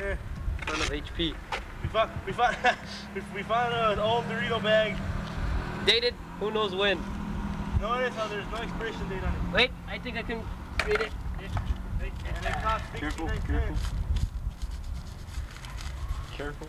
Eh, Son of HP. we found we found we, found an old Dorito bag. Dated, who knows when. Notice how there's no expiration date on it. Wait, I think I can read it. And it costs 69 Careful, cents. careful. Careful.